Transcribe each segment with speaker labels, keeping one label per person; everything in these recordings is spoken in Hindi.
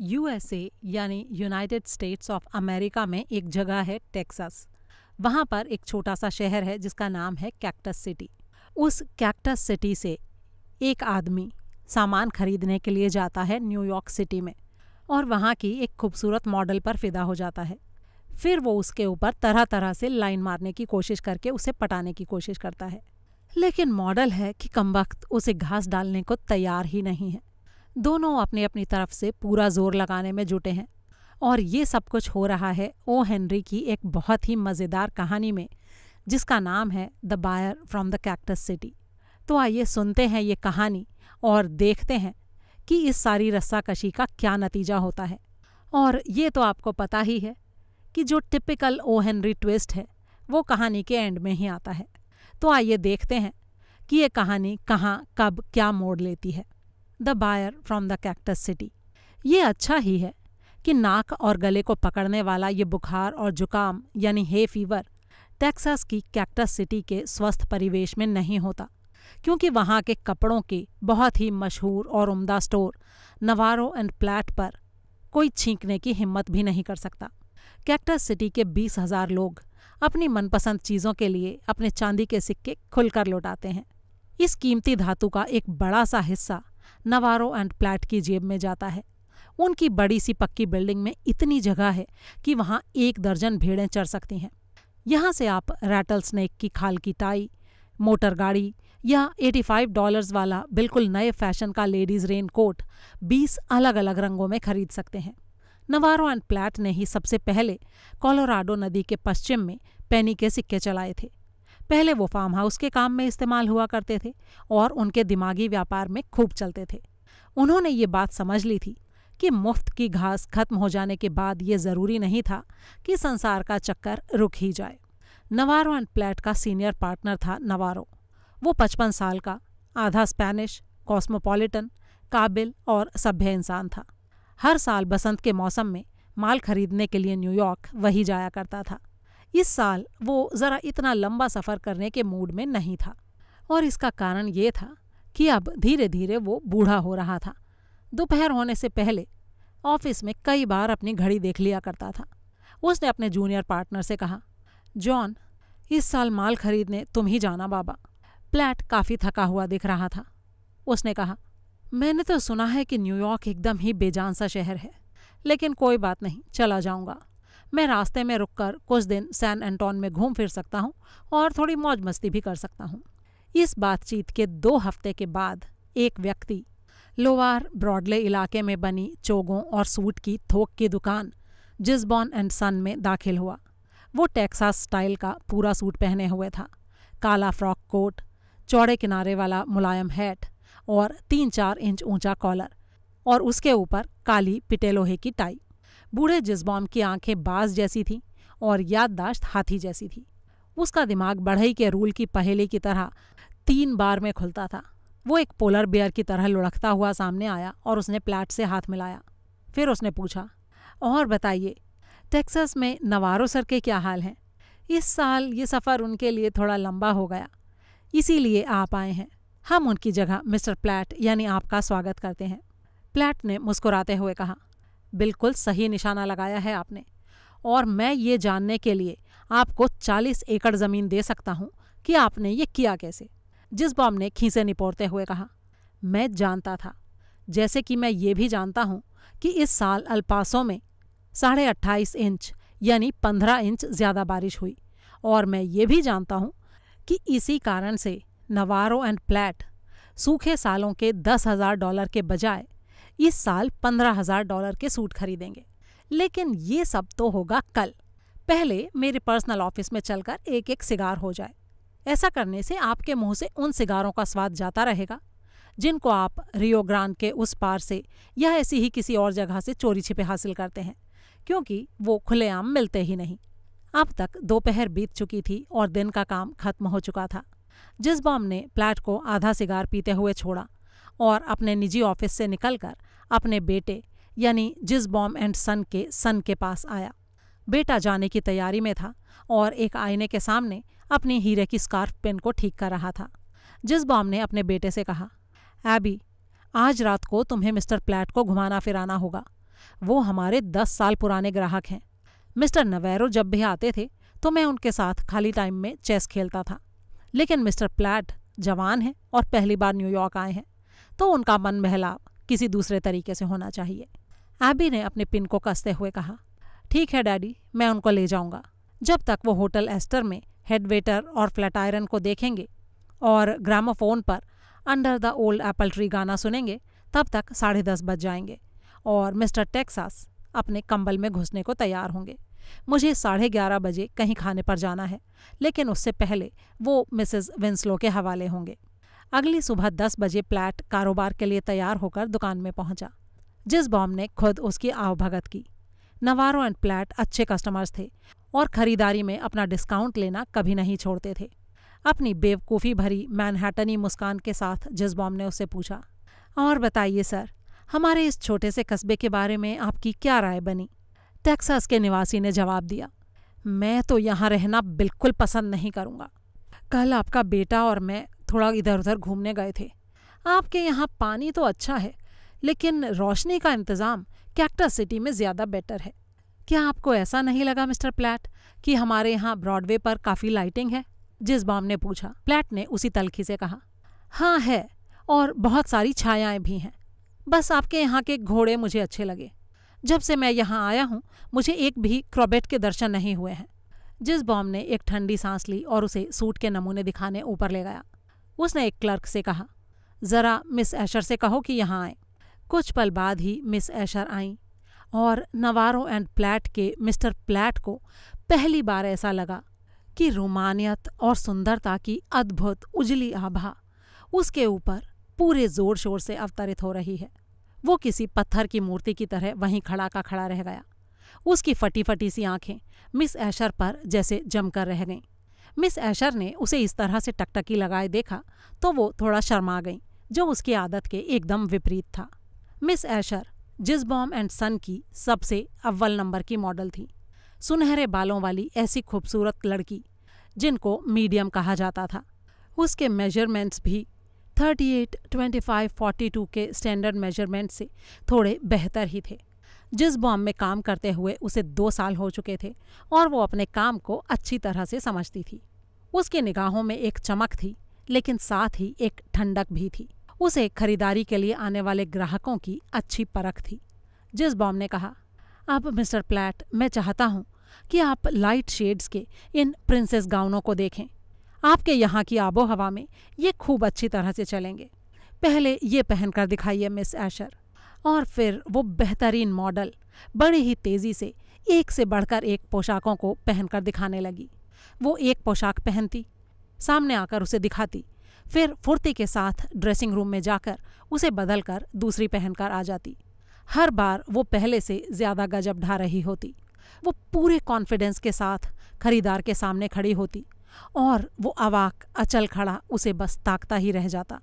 Speaker 1: यूएसए यानी यूनाइटेड स्टेट्स ऑफ़ अमेरिका में एक जगह है टेक्सास। वहाँ पर एक छोटा सा शहर है जिसका नाम है कैक्टस सिटी। उस कैक्टस सिटी से एक आदमी सामान खरीदने के लिए जाता है न्यूयॉर्क सिटी में और वहाँ की एक खूबसूरत मॉडल पर फिदा हो जाता है। फिर वो उसके ऊपर तरह तरह से लाइन मारने की कोशिश करके उसे पटाने की कोशिश करता है। लेकिन मॉडल है कि कम वक्त उसे घास डालने को तैयार ही नहीं है। दोनों अपनी अपनी तरफ़ से पूरा ज़ोर लगाने में जुटे हैं। और ये सब कुछ हो रहा है ओ हेनरी की एक बहुत ही मज़ेदार कहानी में, जिसका नाम है the buyer from the Cactus City. तो आइए सुनते हैं ये कहानी और देखते हैं कि इस सारी रस्साकशी का क्या नतीजा होता है। और ये तो आपको पता ही है कि जो टिपिकल ओ हेनरी ट्विस्ट है, वो कहानी के एंड में ही आता है। तो आइए देखते हैं कि ये कहानी कहाँ, कब, क्या मोड़ लेती है। The buyer from the Cactus City. ये अच्छा ही है कि नाक और गले को पकड़ने वाला ये बुखार और जुकाम, यानी हे फीवर टेक्सास की कैक्टस सिटी के स्वस्थ परिवेश में नहीं होता, क्योंकि वहाँ के कपड़ों के बहुत ही मशहूर और उम्दा स्टोर, नवारो एंड प्लैट पर कोई छींकने की हिम्मत भी नहीं कर सकता। कैक्टस सिटी के बीस हज़ार लोग अपनी मनपसंद चीज़ों के लिए अपने चांदी के सिक्के खुलकर लौटाते हैं। इस कीमती धातु का एक बड़ा सा हिस्सा नवारो एंड प्लैट की जेब में जाता है। उनकी बड़ी सी पक्की बिल्डिंग में इतनी जगह है कि वहाँ एक दर्जन भेड़ें चढ़ सकती हैं। यहाँ से आप रैटल स्नेक की खाल की टाई, मोटर गाड़ी या 85 डॉलर्स वाला बिल्कुल नए फ़ैशन का लेडीज़ रेन कोट 20 अलग अलग रंगों में खरीद सकते हैं। नवारो एंड प्लैट ने ही सबसे पहले कोलोराडो नदी के पश्चिम में पेनी के सिक्के चलाए थे। पहले वो फार्म हाउस के काम में इस्तेमाल हुआ करते थे और उनके दिमागी व्यापार में खूब चलते थे। उन्होंने ये बात समझ ली थी कि मुफ़्त की घास खत्म हो जाने के बाद ये ज़रूरी नहीं था कि संसार का चक्कर रुक ही जाए। नवारो एंड प्लेट का सीनियर पार्टनर था नवारो। वो पचपन साल का, आधा स्पेनिश कॉस्मोपॉलिटन काबिल और सभ्य इंसान था। हर साल बसंत के मौसम में माल खरीदने के लिए न्यूयॉर्क वही जाया करता था। इस साल वो ज़रा इतना लंबा सफ़र करने के मूड में नहीं था। और इसका कारण ये था कि अब धीरे धीरे वो बूढ़ा हो रहा था। दोपहर होने से पहले ऑफ़िस में कई बार अपनी घड़ी देख लिया करता था। उसने अपने जूनियर पार्टनर से कहा, जॉन, इस साल माल खरीदने तुम ही जाना बाबा। प्लैट काफ़ी थका हुआ दिख रहा था। उसने कहा, मैंने तो सुना है कि न्यूयॉर्क एकदम ही बेजान सा शहर है, लेकिन कोई बात नहीं, चला जाऊँगा। मैं रास्ते में रुककर कुछ दिन सैन एंटोन में घूम फिर सकता हूँ और थोड़ी मौज मस्ती भी कर सकता हूँ। इस बातचीत के दो हफ़्ते के बाद एक व्यक्ति लोवार ब्रॉडले इलाके में बनी चोगों और सूट की थोक की दुकान जिसबॉन एंड सन में दाखिल हुआ। वो टेक्सास स्टाइल का पूरा सूट पहने हुए था। काला फ्रॉक कोट, चौड़े किनारे वाला मुलायम हैट और तीन चार इंच ऊँचा कॉलर और उसके ऊपर काली पिटेलोहे की टाई। बूढ़े जिसबॉम की आँखें बाज जैसी थीं और याददाश्त हाथी जैसी थी। उसका दिमाग बढ़ई के रूल की पहेली की तरह तीन बार में खुलता था। वो एक पोलर बियर की तरह लुढ़कता हुआ सामने आया और उसने प्लाट से हाथ मिलाया। फिर उसने पूछा, और बताइए, टेक्सास में नवारो सर के क्या हाल हैं? इस साल ये सफ़र उनके लिए थोड़ा लंबा हो गया। इसीलिए आप आए हैं। हम उनकी जगह मिस्टर प्लैट यानी आपका स्वागत करते हैं। प्लैट ने मुस्कुराते हुए कहा बिल्कुल सही निशाना लगाया है आपने। और मैं ये जानने के लिए आपको चालीस एकड़ ज़मीन दे सकता हूँ कि आपने ये किया कैसे। जिस बॉम ने खींचे निपोड़ते हुए कहा, मैं जानता था। जैसे कि मैं ये भी जानता हूँ कि इस साल अल्पासों में साढ़े अट्ठाईस इंच यानी पंद्रह इंच ज़्यादा बारिश हुई। और मैं ये भी जानता हूँ कि इसी कारण से नवारो एंड प्लैट सूखे सालों के दस हज़ार डॉलर के बजाय इस साल पंद्रह हज़ार डॉलर के सूट खरीदेंगे। लेकिन ये सब तो होगा कल। पहले मेरे पर्सनल ऑफ़िस में चलकर एक एक सिगार हो जाए। ऐसा करने से आपके मुँह से उन सिगारों का स्वाद जाता रहेगा, जिनको आप रियोग्रान के उस पार से या ऐसी ही किसी और जगह से चोरी छिपे हासिल करते हैं, क्योंकि वो खुलेआम मिलते ही नहीं। अब तक दोपहर बीत चुकी थी और दिन का काम खत्म हो चुका था। जिस बॉम ने प्लाट को आधा सिगार पीते हुए छोड़ा और अपने निजी ऑफ़िस से निकलकर अपने बेटे, यानी जिस बॉम एंड सन के सन के पास आया। बेटा जाने की तैयारी में था और एक आईने के सामने अपनी हीरे की स्कार्फ पेन को ठीक कर रहा था। जिस बॉम ने अपने बेटे से कहा, एबी, आज रात को तुम्हें मिस्टर प्लैट को घुमाना फिराना होगा। वो हमारे दस साल पुराने ग्राहक हैं। मिस्टर नवैरो जब भी आते थे तो मैं उनके साथ खाली टाइम में चेस खेलता था। लेकिन मिस्टर प्लैट जवान हैं और पहली बार न्यूयॉर्क आए हैं तो उनका मन बहलाव किसी दूसरे तरीके से होना चाहिए। एबी ने अपने पिन को कसते हुए कहा, ठीक है, डैडी, मैं उनको ले जाऊँगा। जब तक वो होटल एस्टर में हेड वेटर और फ्लैट आयरन को देखेंगे और ग्रामोफोन पर under the old apple tree गाना सुनेंगे, तब तक साढ़े दस बज जाएँगे और मिस्टर टेक्सास अपने कंबल में घुसने को तैयार होंगे। मुझे साढ़े ग्यारह बजे कहीं खाने पर जाना है, लेकिन उससे पहले वो मिसेस विंसलो के हवाले होंगे। अगली सुबह दस बजे प्लैट कारोबार के लिए तैयार होकर दुकान में पहुँचा, जिस बॉम ने खुद उसकी आवभगत की। नवारो एंड प्लैट अच्छे कस्टमर्स थे और खरीदारी में अपना डिस्काउंट लेना कभी नहीं छोड़ते थे। अपनी बेवकूफ़ी भरी मैनहैटनी मुस्कान के साथ जिस बॉम ने उससे पूछा, और बताइए सर, हमारे इस छोटे से कस्बे के बारे में आपकी क्या राय बनी? टेक्सास के निवासी ने जवाब दिया, मैं तो यहाँ रहना बिल्कुल पसंद नहीं करूँगा। कल आपका बेटा और मैं थोड़ा इधर उधर घूमने गए थे। आपके यहाँ पानी तो अच्छा है, लेकिन रोशनी का इंतज़ाम कैक्टस सिटी में ज़्यादा बेटर है। क्या आपको ऐसा नहीं लगा, मिस्टर प्लैट, कि हमारे यहाँ ब्रॉडवे पर काफ़ी लाइटिंग है? जिस बॉम ने पूछा। प्लैट ने उसी तलखी से कहा। हाँ है, और बहुत सारी छायाएँ भी हैं। बस आपके यहाँ के घोड़े मुझे अच्छे लगे। जब से मैं यहाँ आया हूँ, मुझे एक भी क्रॉबेट के दर्शन नहीं हुए हैं। जिस बॉम ने एक ठंडी सांस ली और उसे सूट के नमूने दिखाने ऊपर ले गया उसने एक क्लर्क से कहा, ज़रा मिस ऐशर से कहो कि यहाँ आए। कुछ पल बाद ही मिस ऐशर आईं और नवारो एंड प्लैट के मिस्टर प्लैट को पहली बार ऐसा लगा कि रोमानियत और सुंदरता की अद्भुत उजली आभा उसके ऊपर पूरे ज़ोर शोर से अवतरित हो रही है। वो किसी पत्थर की मूर्ति की तरह वहीं खड़ा का खड़ा रह गया। उसकी फटी फटी सी आँखें मिस ऐशर पर जैसे जमकर रह गईं। मिस ऐशर ने उसे इस तरह से टकटकी लगाए देखा तो वो थोड़ा शर्मा गई जो उसकी आदत के एकदम विपरीत था। मिस ऐशर जिसबॉम एंड सन की सबसे अव्वल नंबर की मॉडल थी सुनहरे बालों वाली ऐसी खूबसूरत लड़की जिनको मीडियम कहा जाता था। उसके मेजरमेंट्स भी 38, 25, 42 के स्टैंडर्ड मेज़रमेंट से थोड़े बेहतर ही थे। जिस बॉम में काम करते हुए उसे दो साल हो चुके थे और वो अपने काम को अच्छी तरह से समझती थी। उसकी निगाहों में एक चमक थी, लेकिन साथ ही एक ठंडक भी थी। उसे खरीदारी के लिए आने वाले ग्राहकों की अच्छी परख थी। जिस बॉम ने कहा, अब मिस्टर प्लैट, मैं चाहता हूँ कि आप लाइट शेड्स के इन प्रिंसेस गाउनों को देखें। आपके यहाँ की आबो हवा में ये खूब अच्छी तरह से चलेंगे। पहले ये पहनकर दिखाइए, मिस ऐशर और फिर वो बेहतरीन मॉडल, बड़ी ही तेज़ी से एक से बढ़कर एक पोशाकों को पहनकर दिखाने लगी। वो एक पोशाक पहनती, सामने आकर उसे दिखाती, फिर फुर्ती के साथ ड्रेसिंग रूम में जाकर उसे बदल कर दूसरी पहनकर आ जाती। हर बार वो पहले से ज़्यादा गजब ढा रही होती। वो पूरे कॉन्फिडेंस के साथ खरीदार के सामने खड़ी होती और वो अवाक, अचल खड़ा उसे बस ताकता ही रह जाता।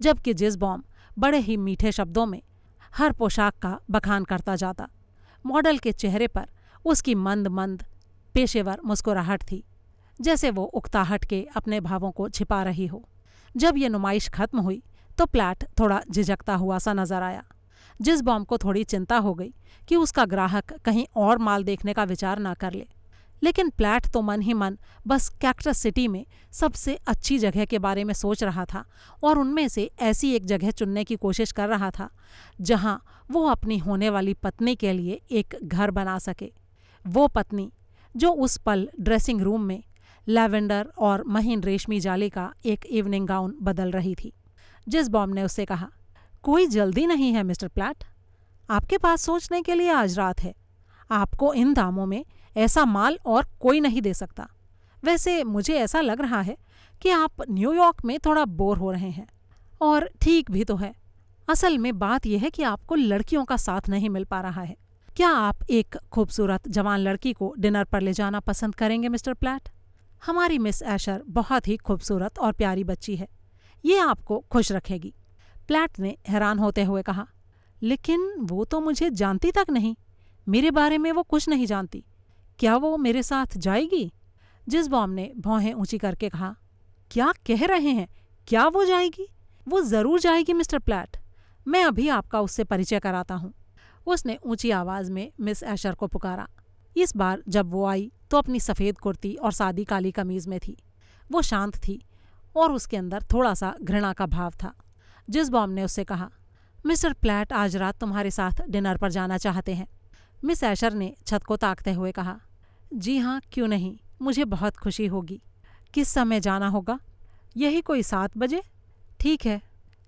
Speaker 1: जबकि जिस बॉम बड़े ही मीठे शब्दों में हर पोशाक का बखान करता जाता। मॉडल के चेहरे पर उसकी मंद मंद, पेशेवर मुस्कुराहट थी, जैसे वो उकताहट के अपने भावों को छिपा रही हो। जब ये नुमाइश खत्म हुई तो प्लैट थोड़ा झिझकता हुआ सा नज़र आया, जिस बॉम्ब को थोड़ी चिंता हो गई कि उसका ग्राहक कहीं और माल देखने का विचार ना कर ले। लेकिन प्लैट तो मन ही मन बस कैक्टस सिटी में सबसे अच्छी जगह के बारे में सोच रहा था और उनमें से ऐसी एक जगह चुनने की कोशिश कर रहा था, जहाँ वो अपनी होने वाली पत्नी के लिए एक घर बना सके। वो पत्नी, जो उस पल ड्रेसिंग रूम में लैवेंडर और महीन रेशमी जाली का एक इवनिंग गाउन बदल रही थी, जिस बॉम ने उससे कहा, कोई जल्दी नहीं है, मिस्टर प्लैट। आपके पास सोचने के लिए आज रात है। आपको इन दामों में ऐसा माल और कोई नहीं दे सकता। वैसे मुझे ऐसा लग रहा है कि आप न्यूयॉर्क में थोड़ा बोर हो रहे हैं। और ठीक भी तो है। असल में बात यह है कि आपको लड़कियों का साथ नहीं मिल पा रहा है। क्या आप एक खूबसूरत जवान लड़की को डिनर पर ले जाना पसंद करेंगे, मिस्टर प्लैट? हमारी मिस ऐशर बहुत ही खूबसूरत और प्यारी बच्ची है। ये आपको खुश रखेगी। प्लैट ने हैरान होते हुए कहा, लेकिन वो तो मुझे जानती तक नहीं। मेरे बारे में वो कुछ नहीं जानती। क्या वो मेरे साथ जाएगी? जिस बॉम ने भौहें ऊँची करके कहा, क्या कह रहे हैं? क्या वो जाएगी? वो ज़रूर जाएगी, मिस्टर प्लैट। मैं अभी आपका उससे परिचय कराता हूँ। उसने ऊँची आवाज़ में मिस एशर को पुकारा। इस बार जब वो आई तो अपनी सफ़ेद कुर्ती और सादी काली कमीज में थी। वो शांत थी और उसके अंदर थोड़ा सा घृणा का भाव था। जिस बॉम ने उससे कहा, मिस्टर प्लैट आज रात तुम्हारे साथ डिनर पर जाना चाहते हैं। मिस ऐशर ने छत को ताकते हुए कहा जी हाँ क्यों नहीं? मुझे बहुत खुशी होगी। किस समय जाना होगा? यही कोई सात बजे? ठीक है,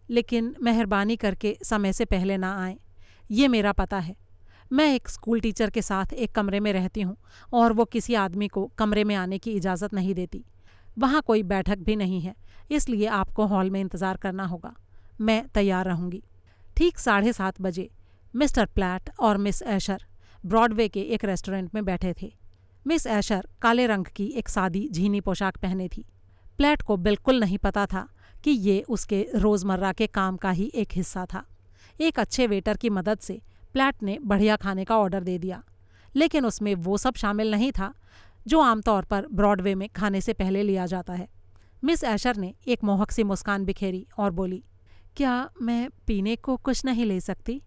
Speaker 1: लेकिन मेहरबानी करके समय से पहले ना आए। ये मेरा पता है। मैं एक स्कूल टीचर के साथ एक कमरे में रहती हूँ और वो किसी आदमी को कमरे में आने की इजाज़त नहीं देती। वहाँ कोई बैठक भी नहीं है, इसलिए आपको हॉल में इंतज़ार करना होगा। मैं तैयार रहूँगी। ठीक साढ़े सात बजे मिस्टर प्लैट और मिस ऐशर ब्रॉडवे के एक रेस्टोरेंट में बैठे थे। मिस ऐशर काले रंग की एक सादी झीनी पोशाक पहने थी। प्लेट को बिल्कुल नहीं पता था कि ये उसके रोज़मर्रा के काम का ही एक हिस्सा था। एक अच्छे वेटर की मदद से प्लेट ने बढ़िया खाने का ऑर्डर दे दिया, लेकिन उसमें वो सब शामिल नहीं था जो आमतौर पर ब्रॉडवे में खाने से पहले लिया जाता है। मिस ऐशर ने एक मोहक सी मुस्कान बिखेरी और बोली, क्या मैं पीने को कुछ नहीं ले सकती?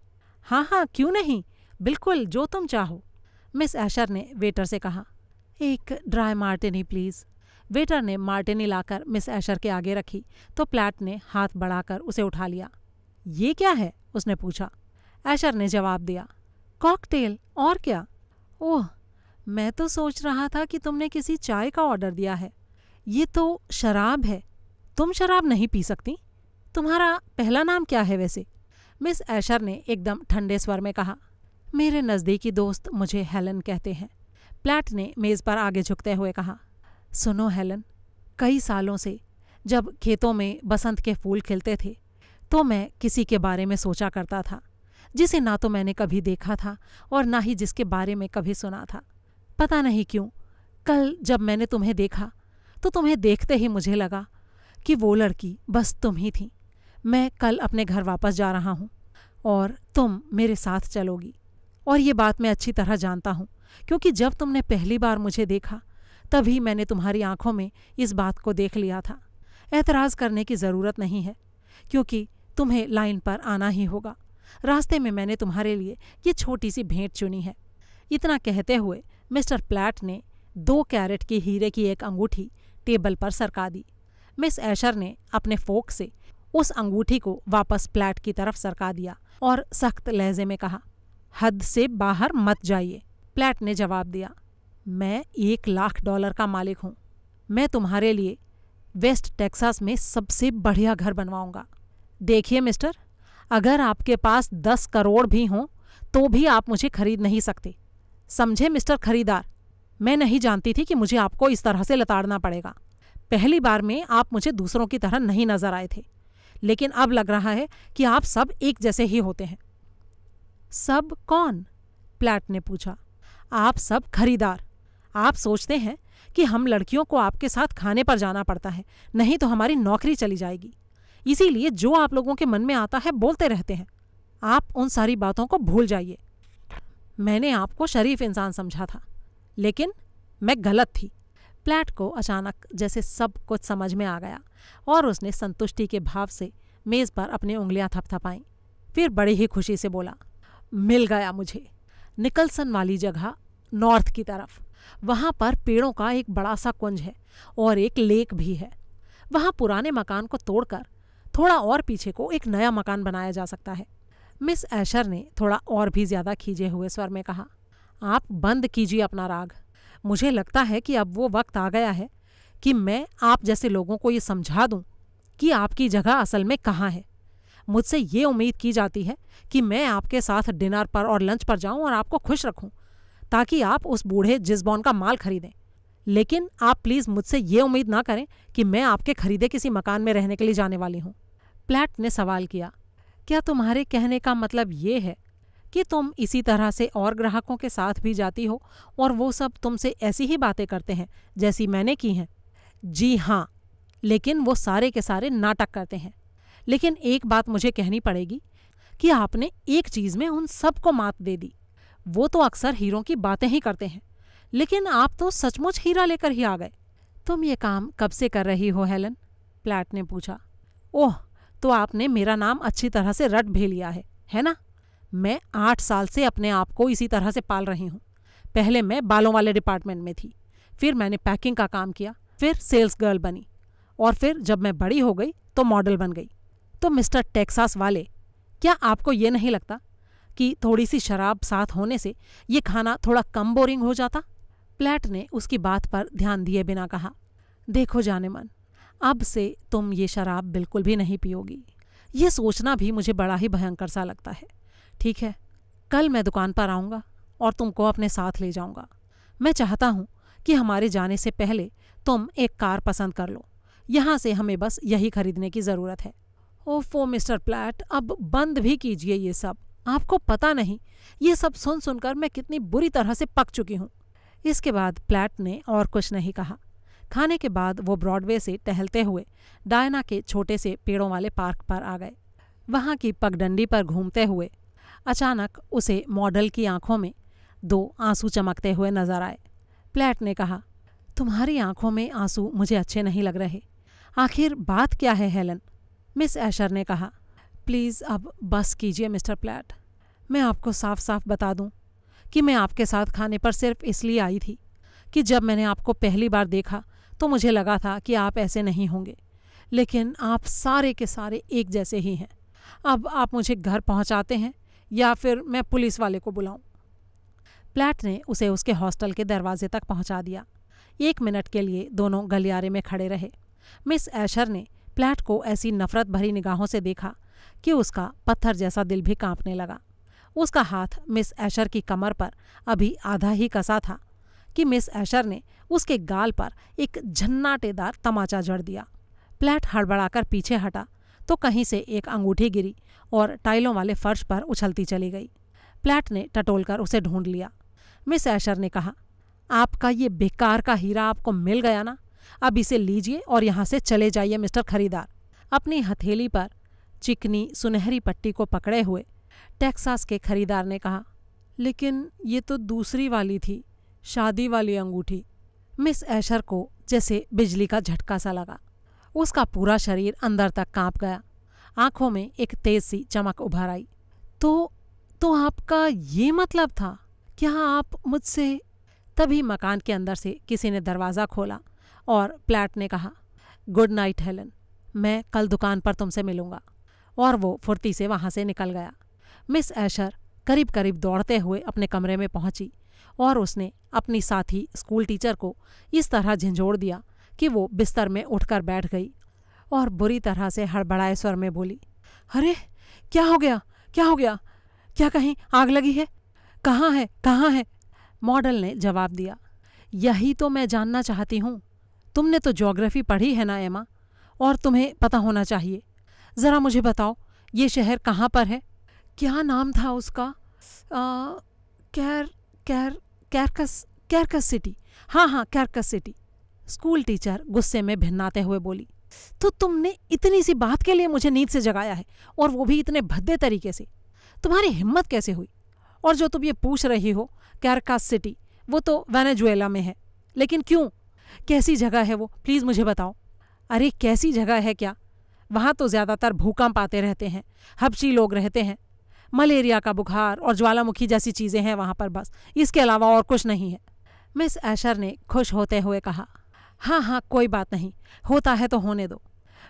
Speaker 1: हाँ हाँ क्यों नहीं? बिल्कुल, जो तुम चाहो। मिस ऐशर ने वेटर से कहा, एक ड्राई मार्टिनी, प्लीज़। वेटर ने मार्टिनी लाकर मिस ऐशर के आगे रखी तो प्लैट ने हाथ बढ़ाकर उसे उठा लिया। ये क्या है? उसने पूछा। ऐशर ने जवाब दिया, कॉकटेल, और क्या? ओह, मैं तो सोच रहा था कि तुमने किसी चाय का ऑर्डर दिया है। ये तो शराब है। तुम शराब नहीं पी सकती? तुम्हारा पहला नाम क्या है वैसे? मिस ऐशर ने एकदम ठंडे स्वर में कहा मेरे नज़दीकी दोस्त मुझे हेलन कहते हैं। प्लैट ने मेज़ पर आगे झुकते हुए कहा, सुनो हेलन, कई सालों से जब खेतों में बसंत के फूल खिलते थे तो मैं किसी के बारे में सोचा करता था, जिसे ना तो मैंने कभी देखा था और ना ही जिसके बारे में कभी सुना था। पता नहीं क्यों, कल जब मैंने तुम्हें देखा तो तुम्हें देखते ही मुझे लगा कि वो लड़की बस तुम ही थी। मैं कल अपने घर वापस जा रहा हूँ और तुम मेरे साथ चलोगी। और ये बात मैं अच्छी तरह जानता हूँ, क्योंकि जब तुमने पहली बार मुझे देखा, तभी मैंने तुम्हारी आँखों में इस बात को देख लिया था। एतराज़ करने की ज़रूरत नहीं है, क्योंकि तुम्हें लाइन पर आना ही होगा। रास्ते में मैंने तुम्हारे लिए ये छोटी सी भेंट चुनी है। इतना कहते हुए मिस्टर प्लैट ने दो कैरेट की हीरे की एक अंगूठी टेबल पर सरका दी। मिस ऐशर ने अपने फोक से उस अंगूठी को वापस प्लैट की तरफ़ सरका दिया और सख्त लहजे में कहा हद से बाहर मत जाइए। प्लैट ने जवाब दिया, मैं एक लाख डॉलर का मालिक हूँ। मैं तुम्हारे लिए वेस्ट टेक्सास में सबसे बढ़िया घर बनवाऊँगा। देखिए मिस्टर, अगर आपके पास दस करोड़ भी हों तो भी आप मुझे खरीद नहीं सकते। समझे मिस्टर खरीदार, मैं नहीं जानती थी कि मुझे आपको इस तरह से लताड़ना पड़ेगा। पहली बार में आप मुझे दूसरों की तरह नहीं नज़र आए थे, लेकिन अब लग रहा है कि आप सब एक जैसे ही होते हैं। सब कौन? प्लैट ने पूछा। आप सब खरीदार। आप सोचते हैं कि हम लड़कियों को आपके साथ खाने पर जाना पड़ता है, नहीं तो हमारी नौकरी चली जाएगी। इसीलिए जो आप लोगों के मन में आता है बोलते रहते हैं। आप उन सारी बातों को भूल जाइए। मैंने आपको शरीफ इंसान समझा था, लेकिन मैं गलत थी। प्लैट को अचानक जैसे सब कुछ समझ में आ गया और उसने संतुष्टि के भाव से मेज़ पर अपनी उंगलियाँ थपथपाईं। फिर बड़ी ही खुशी से बोला मिल गया मुझे। निकलसन वाली जगह, नॉर्थ की तरफ़। वहाँ पर पेड़ों का एक बड़ा सा कुंज है और एक लेक भी है। वहाँ पुराने मकान को तोड़कर, थोड़ा और पीछे को एक नया मकान बनाया जा सकता है। मिस ऐशर ने थोड़ा और भी ज़्यादा खींचे हुए स्वर में कहा, आप बंद कीजिए अपना राग। मुझे लगता है कि अब वो वक्त आ गया है कि मैं आप जैसे लोगों को ये समझा दूँ कि आपकी जगह असल में कहाँ है। मुझसे ये उम्मीद की जाती है कि मैं आपके साथ डिनर पर और लंच पर जाऊँ और आपको खुश रखूँ, ताकि आप उस बूढ़े जिसबॉन का माल खरीदें। लेकिन आप प्लीज़ मुझसे ये उम्मीद ना करें कि मैं आपके खरीदे किसी मकान में रहने के लिए जाने वाली हूँ। प्लैट ने सवाल किया, क्या तुम्हारे कहने का मतलब ये है कि तुम इसी तरह से और ग्राहकों के साथ भी जाती हो और वो सब तुमसे ऐसी ही बातें करते हैं जैसी मैंने की हैं? जी हाँ लेकिन वो सारे के सारे नाटक करते हैं। लेकिन एक बात मुझे कहनी पड़ेगी कि आपने एक चीज़ में उन सबको मात दे दी। वो तो अक्सर हीरों की बातें ही करते हैं। लेकिन आप तो सचमुच हीरा लेकर ही आ गए। तुम ये काम कब से कर रही हो, हेलन? प्लैट ने पूछा। ओह तो आपने मेरा नाम अच्छी तरह से रट भी लिया है है ना? मैं आठ साल से अपने आप को इसी तरह से पाल रही हूँ। पहले मैं बालों वाले डिपार्टमेंट में थी, फिर मैंने पैकिंग का काम किया, फिर सेल्स गर्ल बनी, और फिर जब मैं बड़ी हो गई तो मॉडल बन गई। तो मिस्टर टेक्सास वाले, क्या आपको ये नहीं लगता कि थोड़ी सी शराब साथ होने से ये खाना थोड़ा कम बोरिंग हो जाता? प्लेट ने उसकी बात पर ध्यान दिए बिना कहा, देखो जाने मन, अब से तुम ये शराब बिल्कुल भी नहीं पियोगी। ये सोचना भी मुझे बड़ा ही भयंकर सा लगता है। ठीक है, कल मैं दुकान पर आऊँगा और तुमको अपने साथ ले जाऊँगा। मैं चाहता हूँ कि हमारे जाने से पहले तुम एक कार पसंद कर लो। यहाँ से हमें बस यही खरीदने की ज़रूरत है। ओफो, मिस्टर प्लैट, अब बंद भी कीजिए ये सब। आपको पता नहीं, ये सब सुन सुनकर मैं कितनी बुरी तरह से पक चुकी हूँ। इसके बाद प्लैट ने और कुछ नहीं कहा। खाने के बाद वो ब्रॉडवे से टहलते हुए डायना के छोटे से पेड़ों वाले पार्क पर आ गए। वहाँ की पगडंडी पर घूमते हुए अचानक उसे मॉडल की आँखों में दो आँसू चमकते हुए नज़र आए। प्लैट ने कहा, तुम्हारी आँखों में आँसू मुझे अच्छे नहीं लग रहे। आखिर बात क्या है, हेलन? मिस ऐशर ने कहा, प्लीज़ अब बस कीजिए मिस्टर प्लैट। मैं आपको साफ़ साफ़ बता दूँ कि मैं आपके साथ खाने पर सिर्फ़ इसलिए आई थी कि जब मैंने आपको पहली बार देखा तो मुझे लगा था कि आप ऐसे नहीं होंगे। लेकिन आप सारे के सारे एक जैसे ही हैं। अब आप मुझे घर पहुंचाते हैं या फिर मैं पुलिस वाले को बुलाऊं? प्लैट ने उसे उसके हॉस्टल के दरवाजे तक पहुँचा दिया। एक मिनट के लिए दोनों गलियारे में खड़े रहे। मिस ऐशर ने प्लैट को ऐसी नफरत भरी निगाहों से देखा कि उसका पत्थर जैसा दिल भी कांपने लगा। उसका हाथ मिस ऐशर की कमर पर अभी आधा ही कसा था कि मिस ऐशर ने उसके गाल पर एक झन्नाटेदार तमाचा जड़ दिया। प्लैट हड़बड़ाकर पीछे हटा तो कहीं से एक अंगूठी गिरी और टाइलों वाले फर्श पर उछलती चली गई। प्लैट ने टटोलकर उसे ढूंढ लिया। मिस ऐशर ने कहा, आपका ये बेकार का हीरा आपको मिल गया ना? अब इसे लीजिए और यहाँ से चले जाइए, मिस्टर खरीदार। अपनी हथेली पर चिकनी सुनहरी पट्टी को पकड़े हुए टेक्सास के खरीदार ने कहा, लेकिन ये तो दूसरी वाली थी, शादी वाली अंगूठी। मिस ऐशर को जैसे बिजली का झटका सा लगा। उसका पूरा शरीर अंदर तक काँप गया। आँखों में एक तेज सी चमक उभर आई। तो तो आपका ये मतलब था? क्या आप मुझसे, तभी मकान के अंदर से किसी ने दरवाज़ा खोला और प्लैट ने कहा, गुड नाइट, हेलन। मैं कल दुकान पर तुमसे मिलूँगा। और वो फुर्ती से वहाँ से निकल गया। मिस ऐशर करीब करीब दौड़ते हुए अपने कमरे में पहुँची और उसने अपनी साथी, स्कूल टीचर को इस तरह झंझोड़ दिया कि वो बिस्तर में उठकर बैठ गई और बुरी तरह से हड़बड़ाए स्वर में बोली, अरे, क्या हो गया? क्या हो गया? क्या कहीं आग लगी है? कहाँ है? कहाँ है? मॉडल ने जवाब दिया, यही तो मैं जानना चाहती हूँ। तुमने तो ज्योग्राफी पढ़ी है ना, एमा? और तुम्हें पता होना चाहिए। ज़रा मुझे बताओ, ये शहर कहाँ पर है? क्या नाम था उसका? कैर कैर, कैरकस कैरकस सिटी। हाँ हाँ कैरकस सिटी। स्कूल टीचर गुस्से में भिन्नाते हुए बोली तो तुमने इतनी सी बात के लिए मुझे नींद से जगाया है, और वो भी इतने भद्दे तरीके से। तुम्हारी हिम्मत कैसे हुई? और जो तुम ये पूछ रही हो, कैरकास सिटी, वो तो वेनेजुएला में है। लेकिन क्यों कैसी जगह है वो? प्लीज़ मुझे बताओ। अरे, कैसी जगह है क्या? वहाँ तो ज़्यादातर भूकंप आते रहते हैं हबशी लोग रहते हैं। मलेरिया का बुखार और ज्वालामुखी जैसी चीज़ें हैं वहाँ पर बस। इसके अलावा और कुछ नहीं है। मिस ऐशर ने खुश होते हुए कहा हाँ हाँ कोई बात नहीं, होता है तो होने दो।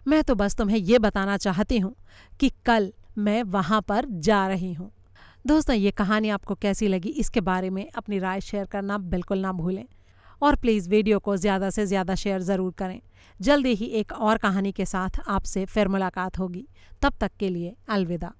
Speaker 1: मैं तो बस तुम्हें ये बताना चाहती हूँ कि कल मैं वहाँ पर जा रही हूँ। दोस्तों, ये कहानी आपको कैसी लगी इसके बारे में अपनी राय शेयर करना बिल्कुल ना भूलें। और प्लीज़ वीडियो को ज़्यादा से ज़्यादा शेयर ज़रूर करें। जल्दी ही एक और कहानी के साथ आपसे फिर मुलाकात होगी। तब तक के लिए अलविदा।